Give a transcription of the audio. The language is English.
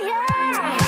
yeah.